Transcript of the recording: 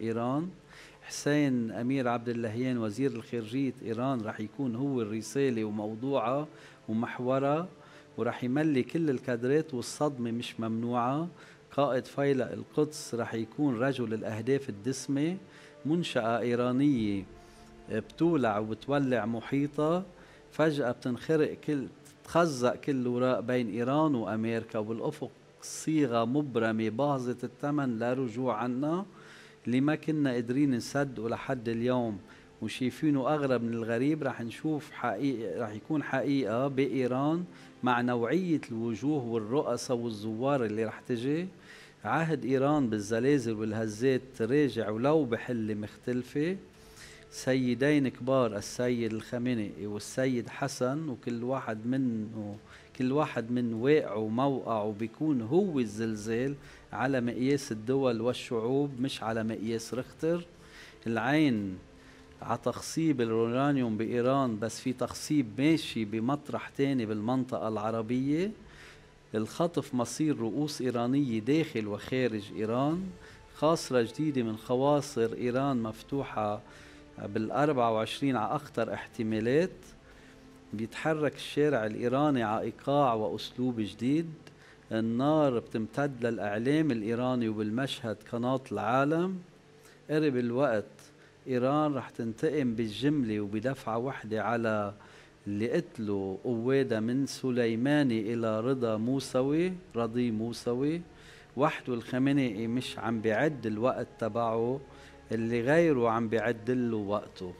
إيران. حسين أمير عبد اللهيان وزير الخارجية إيران رح يكون هو الرسالة وموضوعها ومحورها ورح يملي كل الكادرات والصدمة مش ممنوعة. قائد فيلق القدس رح يكون رجل الأهداف الدسمة منشأة إيرانية بتولع وبتولع محيطها. فجأة بتنخرق كل تخزق كل وراء بين إيران وأمريكا وبالأفق صيغة مبرمة باهظة الثمن لا رجوع عنها. اللي ما كنا قادرين نصدقه لحد اليوم وشايفينه أغرب من الغريب رح نشوف حقيقة رح يكون حقيقة بإيران مع نوعية الوجوه والرؤساء والزوار اللي رح تجي. عهد إيران بالزلازل والهزات راجع ولو بحلة مختلفة. سيدين كبار السيد الخامنئي والسيد حسن وكل واحد منه كل واحد من واقعه وموقعه بيكون هو الزلزال على مقياس الدول والشعوب مش على مقياس رختر العين على تخصيب اليورانيوم بإيران بس في تخصيب ماشي بمطرح تاني بالمنطقة العربية. الخطف مصير رؤوس إيرانية داخل وخارج إيران. خاصرة جديدة من خواصر إيران مفتوحة بال 24 على أخطر احتمالات بيتحرك الشارع الإيراني على إيقاع وأسلوب جديد. النار بتمتد للإعلام الإيراني وبالمشهد قناة العالم. قرب الوقت إيران رح تنتقم بالجملة وبدفعة وحدة على اللي قتلوا قوادة من سليماني إلى رضا موسوي رضي موسوي. وحده الخمينئي مش عم بيعد الوقت تبعه. اللي غيره عم بيعد له وقته.